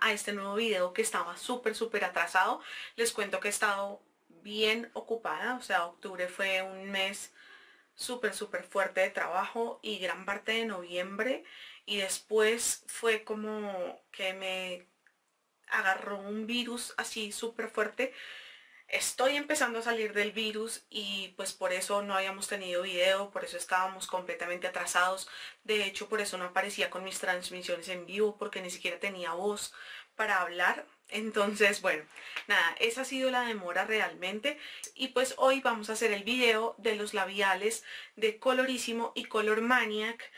a este nuevo video que estaba súper súper atrasado. Les cuento que he estado bien ocupada, o sea, octubre fue un mes súper súper fuerte de trabajo y gran parte de noviembre y después fue como que me agarró un virus así súper fuerte estoy empezando a salir del virus y pues por eso no habíamos tenido video, por eso estábamos completamente atrasados. De hecho, por eso no aparecía con mis transmisiones en vivo, porque ni siquiera tenía voz para hablar. Entonces, bueno, nada, esa ha sido la demora realmente. Y pues hoy vamos a hacer el video de los labiales de Colorísimo y Color Maniac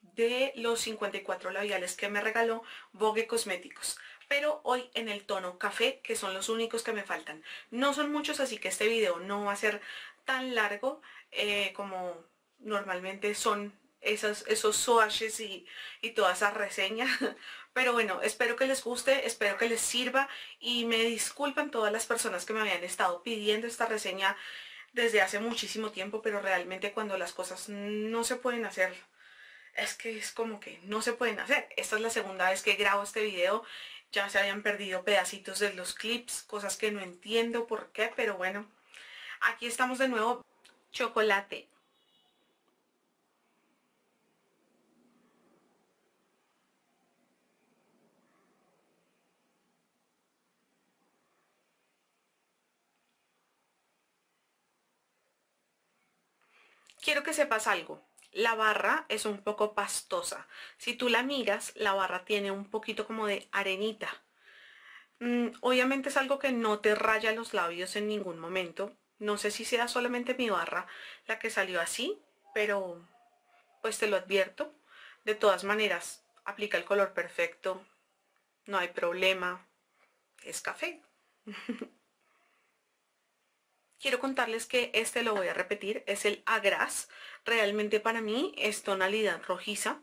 de los 54 labiales que me regaló Vogue Cosméticos pero hoy en el tono café, que son los únicos que me faltan. No son muchos, así que este video no va a ser tan largo eh, como normalmente son esos, esos swatches y, y toda esa reseña. Pero bueno, espero que les guste, espero que les sirva y me disculpan todas las personas que me habían estado pidiendo esta reseña desde hace muchísimo tiempo, pero realmente cuando las cosas no se pueden hacer, es que es como que no se pueden hacer. Esta es la segunda vez que grabo este video ya se habían perdido pedacitos de los clips, cosas que no entiendo por qué, pero bueno, aquí estamos de nuevo, chocolate. Quiero que sepas algo. La barra es un poco pastosa. Si tú la miras, la barra tiene un poquito como de arenita. Mm, obviamente es algo que no te raya los labios en ningún momento. No sé si sea solamente mi barra la que salió así, pero pues te lo advierto. De todas maneras, aplica el color perfecto. No hay problema. Es café. Quiero contarles que este lo voy a repetir, es el Agras. Realmente para mí es tonalidad rojiza.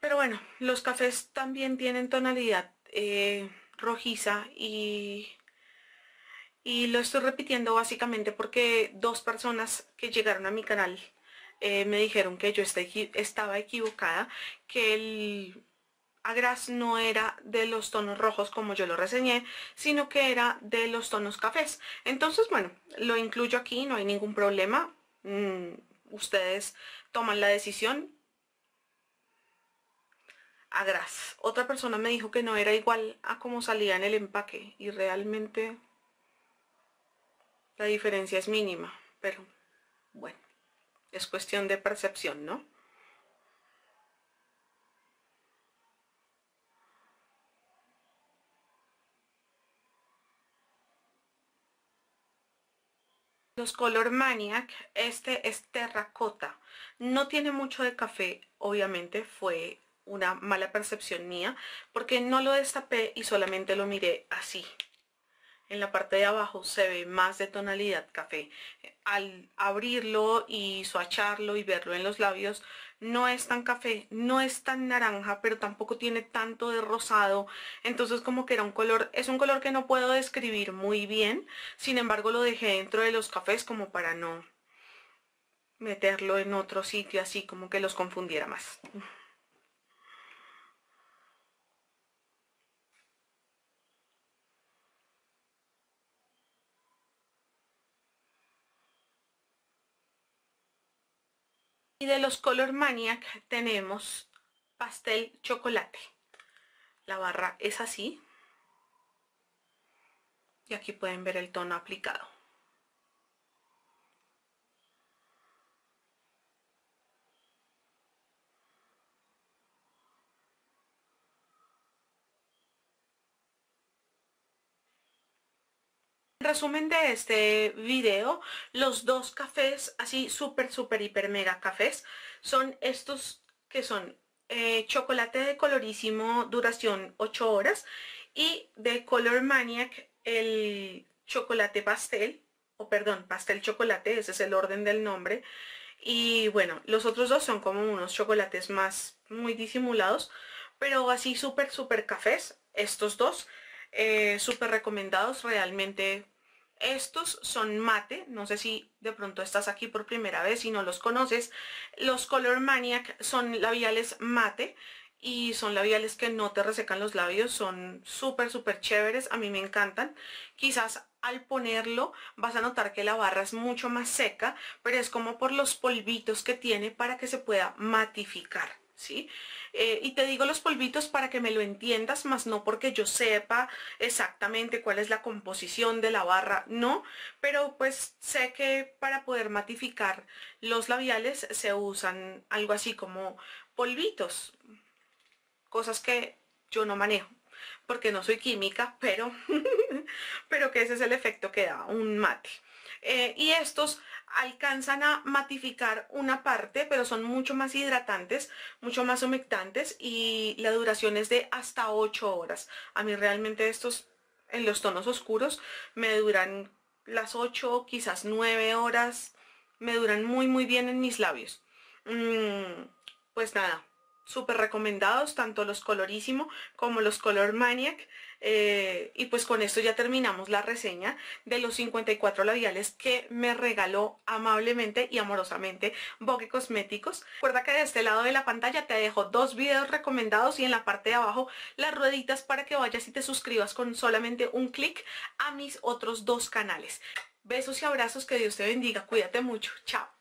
Pero bueno, los cafés también tienen tonalidad eh, rojiza y, y lo estoy repitiendo básicamente porque dos personas que llegaron a mi canal eh, me dijeron que yo estaba equivocada, que el Agras no era de los tonos rojos como yo lo reseñé, sino que era de los tonos cafés. Entonces, bueno, lo incluyo aquí, no hay ningún problema. Mm, ustedes toman la decisión. Agras. Otra persona me dijo que no era igual a como salía en el empaque y realmente la diferencia es mínima, pero bueno, es cuestión de percepción, ¿no? Los Color Maniac, este es terracota. No tiene mucho de café, obviamente, fue una mala percepción mía, porque no lo destapé y solamente lo miré así. En la parte de abajo se ve más de tonalidad café. Al abrirlo y swatcharlo y verlo en los labios, no es tan café, no es tan naranja, pero tampoco tiene tanto de rosado. Entonces como que era un color, es un color que no puedo describir muy bien. Sin embargo lo dejé dentro de los cafés como para no meterlo en otro sitio así como que los confundiera más. Y de los Color Maniac tenemos pastel chocolate. La barra es así. Y aquí pueden ver el tono aplicado. Resumen de este video, los dos cafés, así súper, súper, hiper, mega cafés, son estos que son eh, chocolate de colorísimo, duración 8 horas, y de Color Maniac, el chocolate pastel, o perdón, pastel chocolate, ese es el orden del nombre, y bueno, los otros dos son como unos chocolates más muy disimulados, pero así súper, súper cafés, estos dos, eh, súper recomendados, realmente estos son mate, no sé si de pronto estás aquí por primera vez y no los conoces. Los Color Maniac son labiales mate y son labiales que no te resecan los labios, son súper súper chéveres, a mí me encantan. Quizás al ponerlo vas a notar que la barra es mucho más seca, pero es como por los polvitos que tiene para que se pueda matificar. ¿Sí? Eh, y te digo los polvitos para que me lo entiendas, más no porque yo sepa exactamente cuál es la composición de la barra, no, pero pues sé que para poder matificar los labiales se usan algo así como polvitos, cosas que yo no manejo porque no soy química, pero, pero que ese es el efecto que da un mate. Eh, y estos alcanzan a matificar una parte, pero son mucho más hidratantes, mucho más humectantes y la duración es de hasta 8 horas. A mí realmente estos en los tonos oscuros me duran las 8, quizás 9 horas, me duran muy muy bien en mis labios. Mm, pues nada, súper recomendados, tanto los Colorísimo como los Color Maniac. Eh, y pues con esto ya terminamos la reseña de los 54 labiales que me regaló amablemente y amorosamente Vogue Cosméticos. Recuerda que de este lado de la pantalla te dejo dos videos recomendados y en la parte de abajo las rueditas para que vayas y te suscribas con solamente un clic a mis otros dos canales. Besos y abrazos, que Dios te bendiga, cuídate mucho, chao.